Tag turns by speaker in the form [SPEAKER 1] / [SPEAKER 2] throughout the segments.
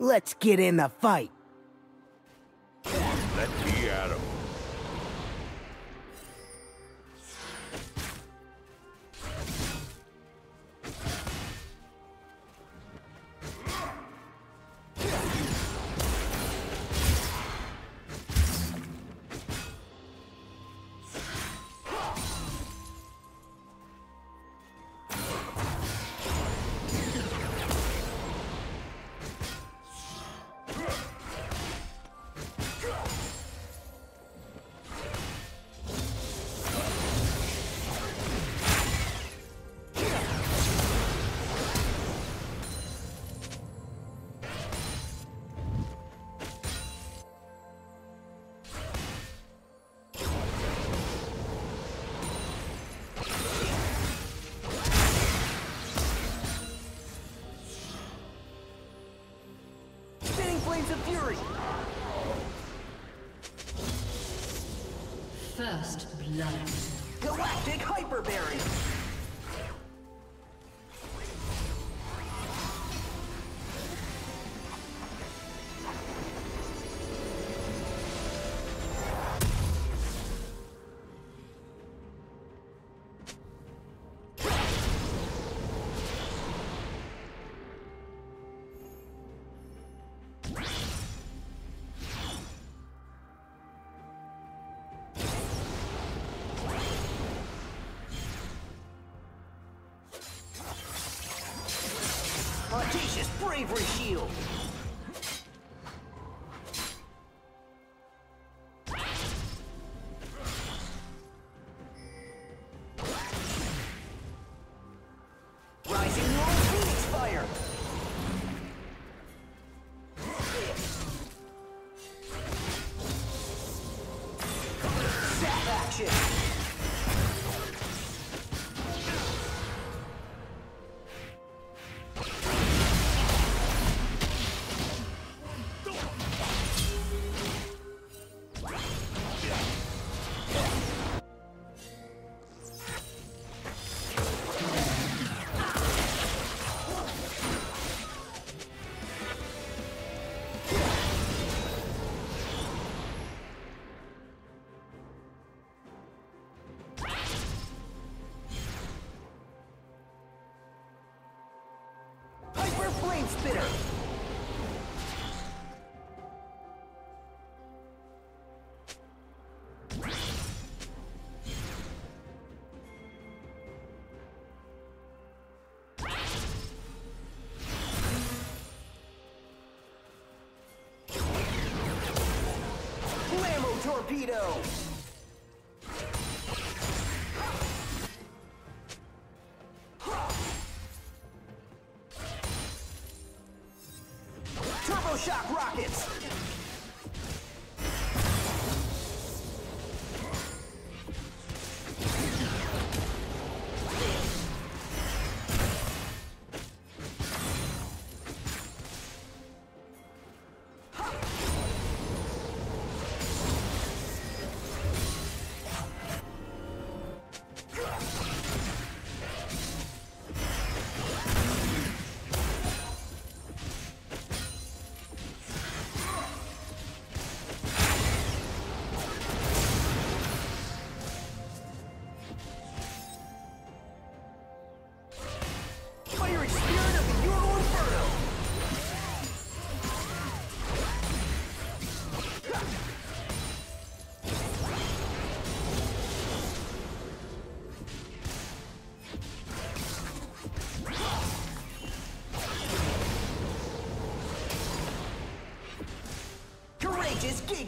[SPEAKER 1] Let's get in the fight. Spinning of fury.
[SPEAKER 2] First blood.
[SPEAKER 1] Galactic hyper barrier. Audacious Torpedo.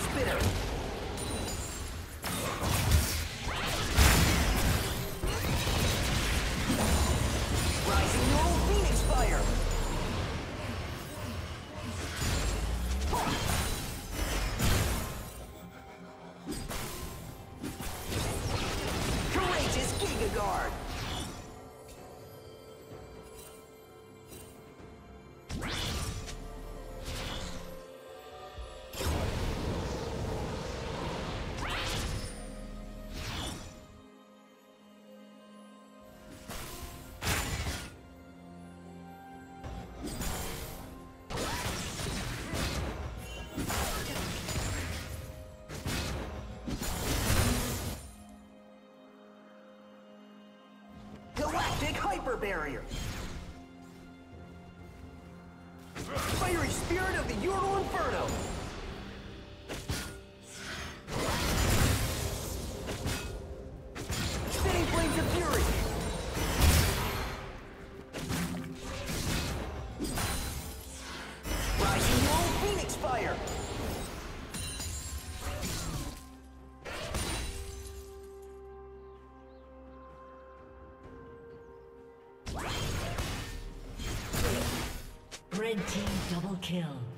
[SPEAKER 1] Fury. Hyper Barrier. Fiery Spirit of the Urinal Inferno.
[SPEAKER 3] Double kill.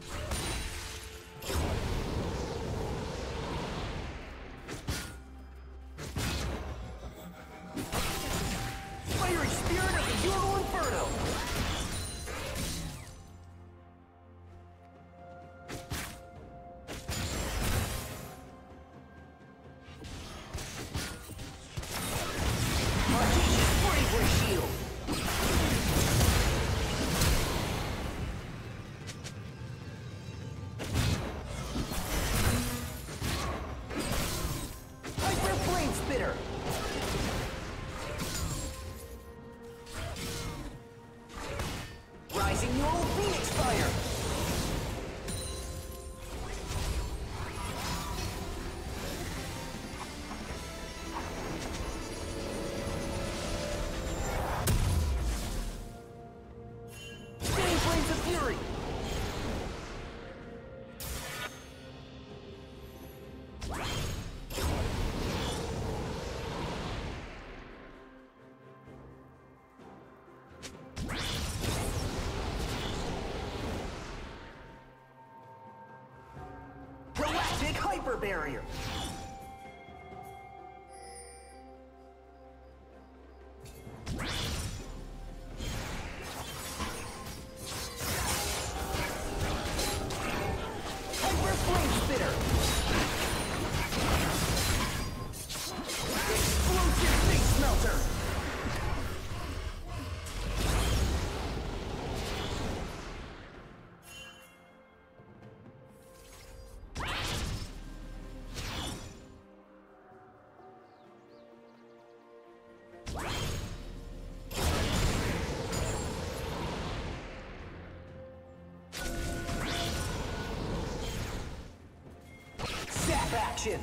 [SPEAKER 1] Hyper Barrier. Action!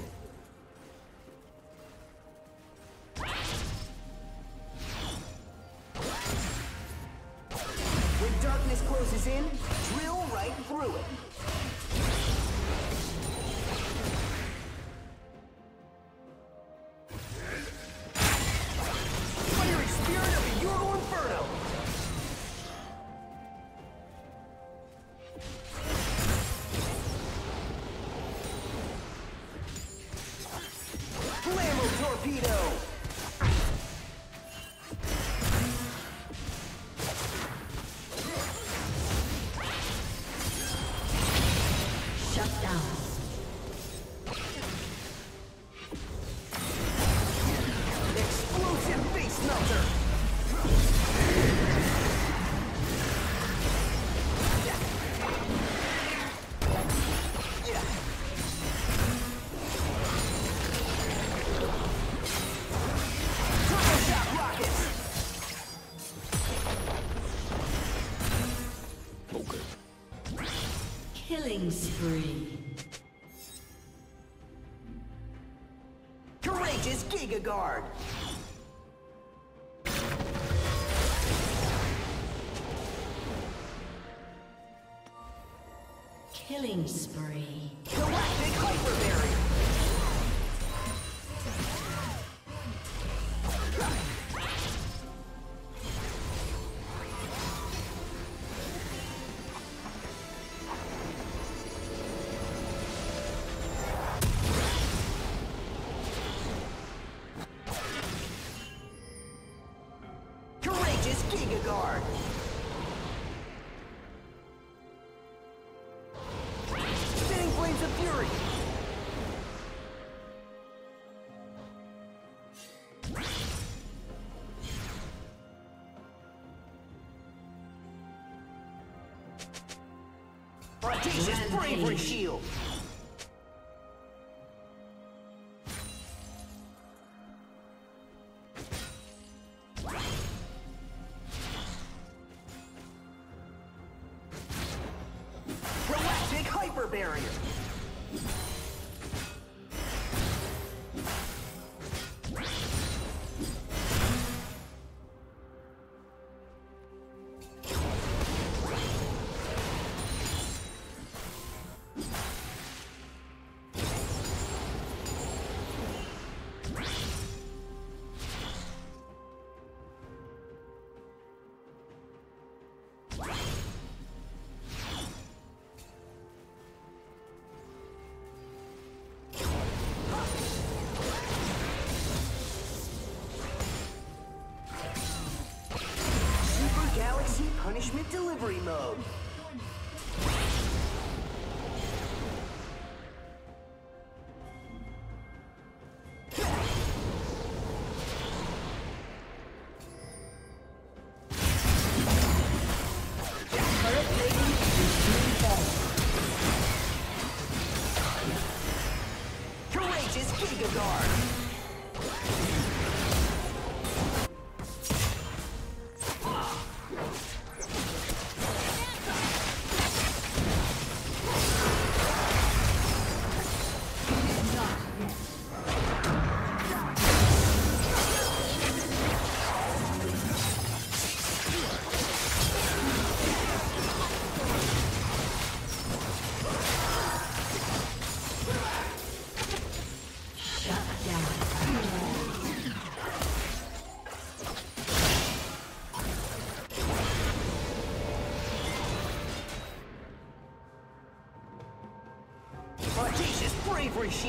[SPEAKER 1] When darkness closes in,
[SPEAKER 3] Killing spree.
[SPEAKER 1] Courageous Giga Guard.
[SPEAKER 3] Killing spree.
[SPEAKER 1] Galactic audacious bravery shield.
[SPEAKER 3] Galactic
[SPEAKER 1] hyper barrier.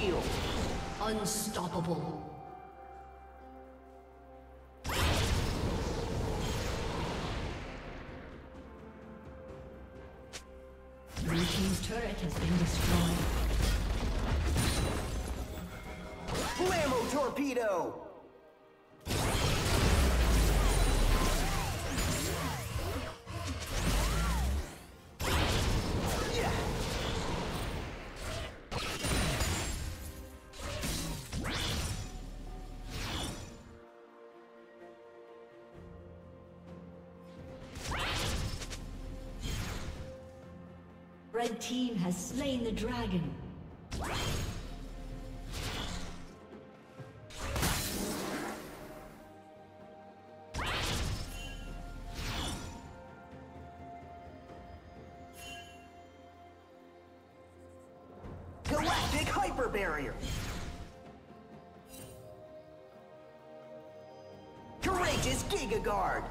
[SPEAKER 1] Shield.
[SPEAKER 3] Unstoppable. Blue Team's turret has been destroyed.
[SPEAKER 1] Blammo Torpedo.
[SPEAKER 3] Red Team has slain the dragon.
[SPEAKER 1] Galactic Hyper Barrier. Courageous Giga Guard.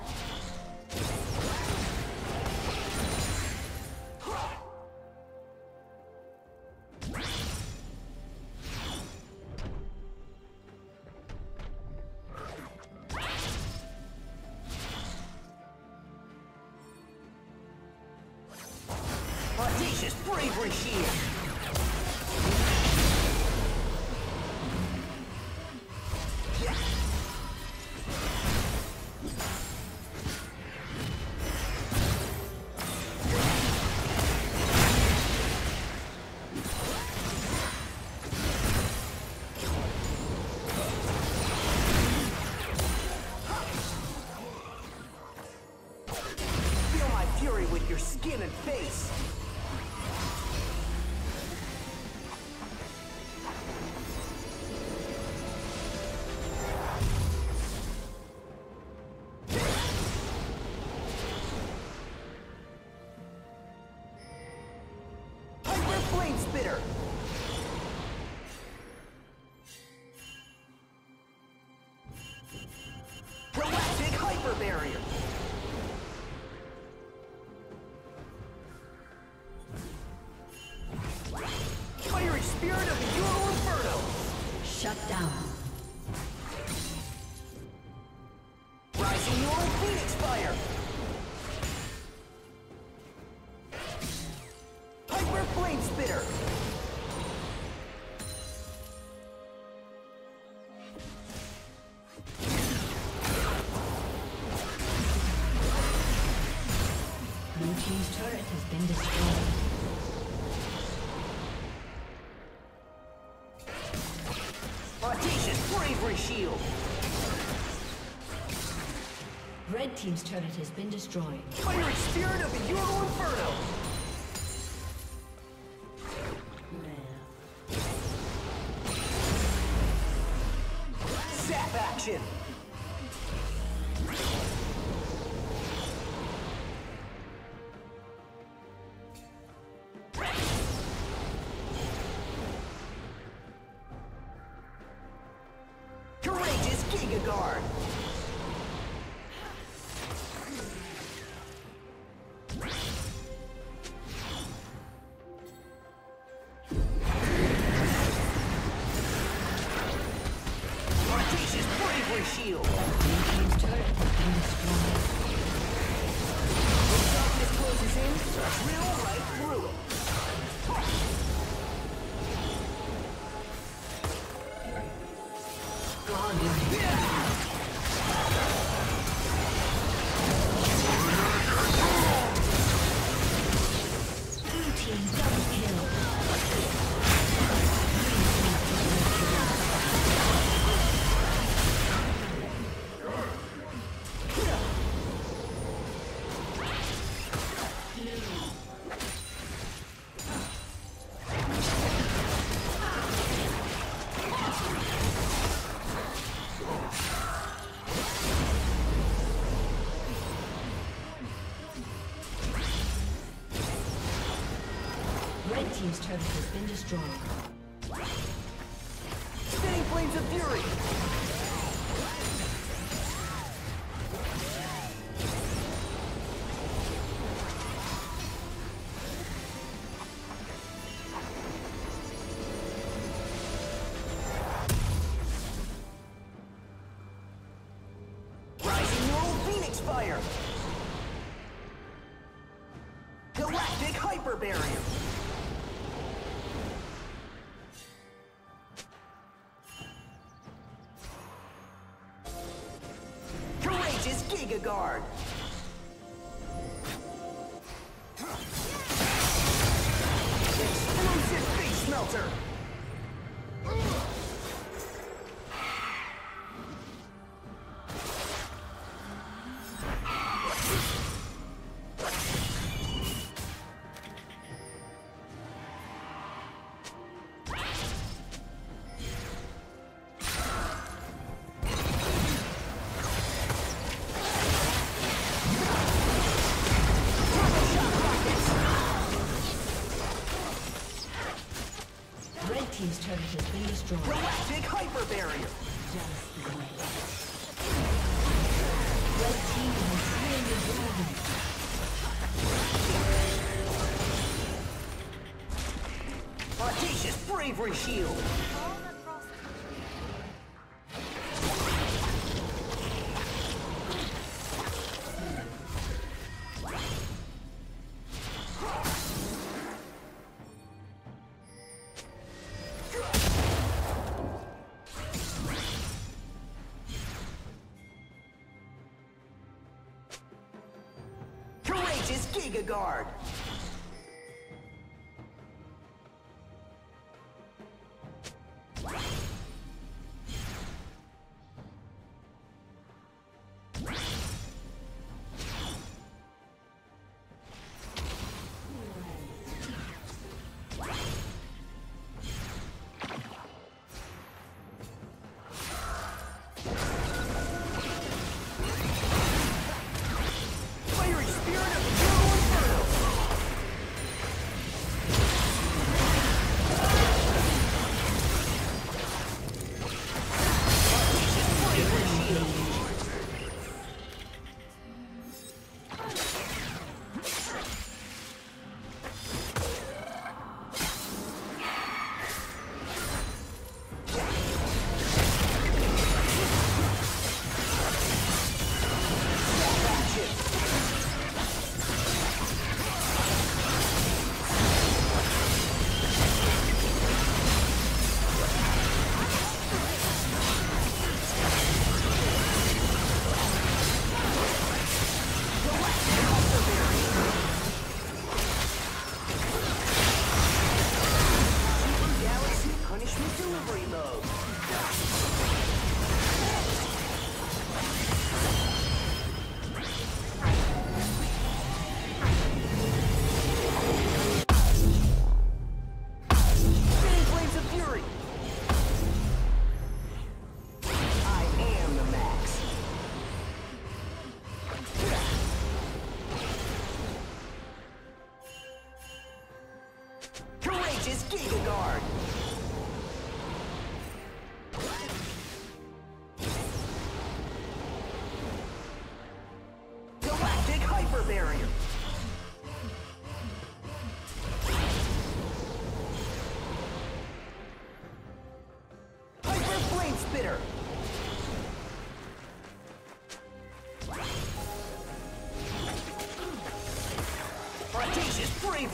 [SPEAKER 1] Spitter.
[SPEAKER 3] Turret has been destroyed.
[SPEAKER 1] Audacious Bravery Shield.
[SPEAKER 3] Red Team's turret has been destroyed.
[SPEAKER 1] Fiery Spirit of the Euro Inferno.
[SPEAKER 3] team's turret has been destroyed.
[SPEAKER 1] Spinning Flames of Fury! barrier.
[SPEAKER 3] turret has been destroyed.
[SPEAKER 1] Galactic hyper barrier.
[SPEAKER 3] Just Red team has slain the dragon.
[SPEAKER 1] Audacious bravery shield.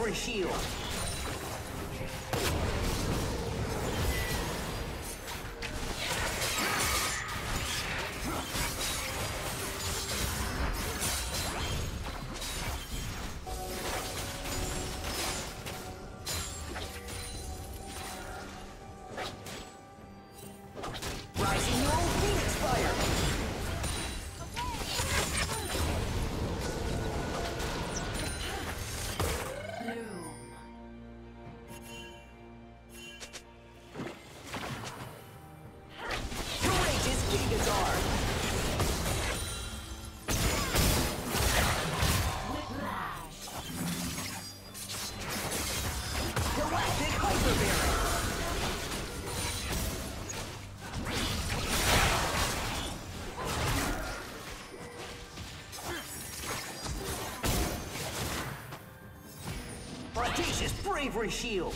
[SPEAKER 1] a shield. bravery shield.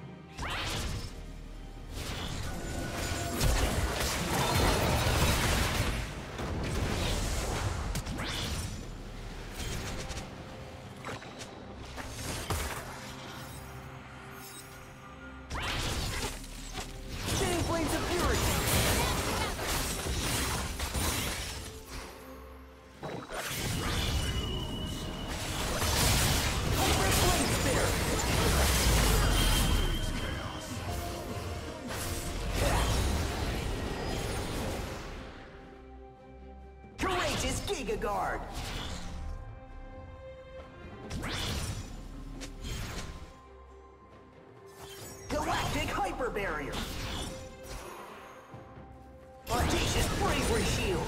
[SPEAKER 1] upper barrier. Audacious bravery shield.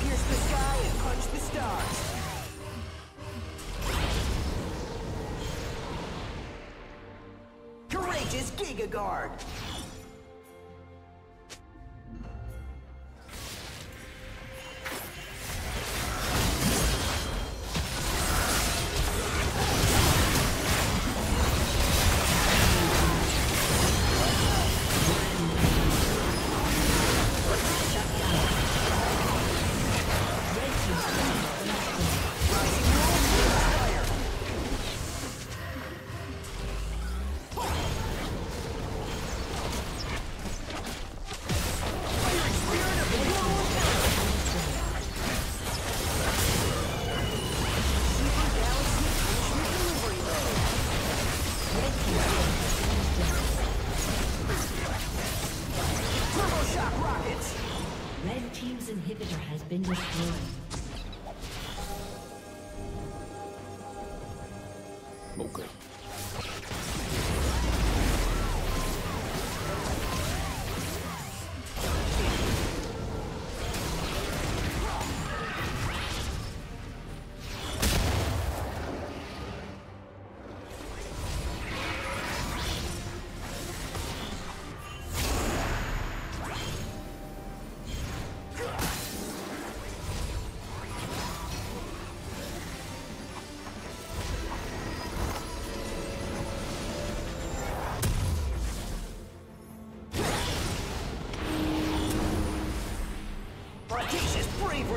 [SPEAKER 1] Pierce the sky and punch the stars. Courageous Giga Guard.
[SPEAKER 3] Been destroyed.
[SPEAKER 2] Okay.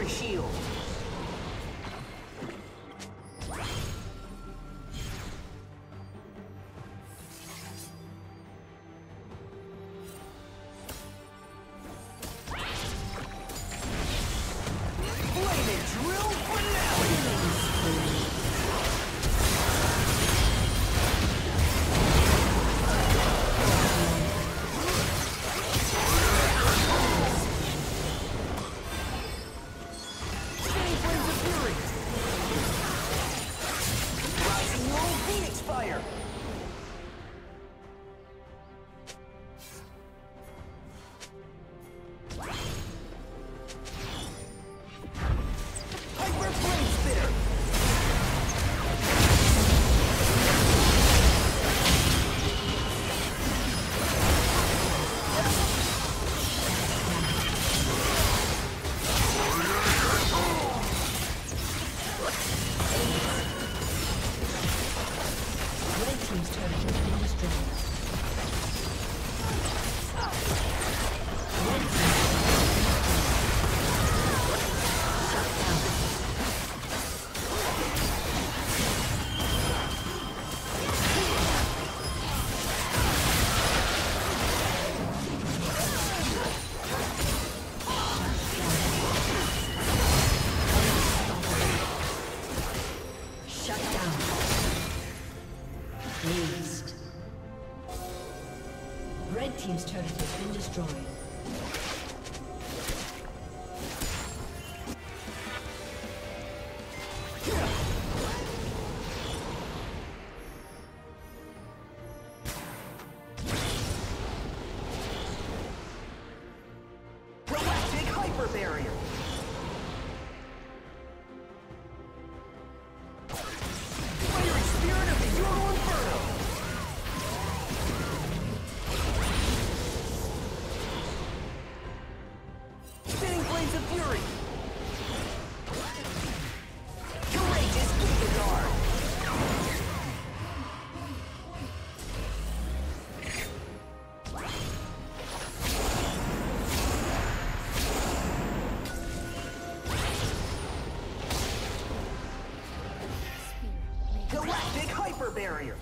[SPEAKER 1] Shield. Barrier.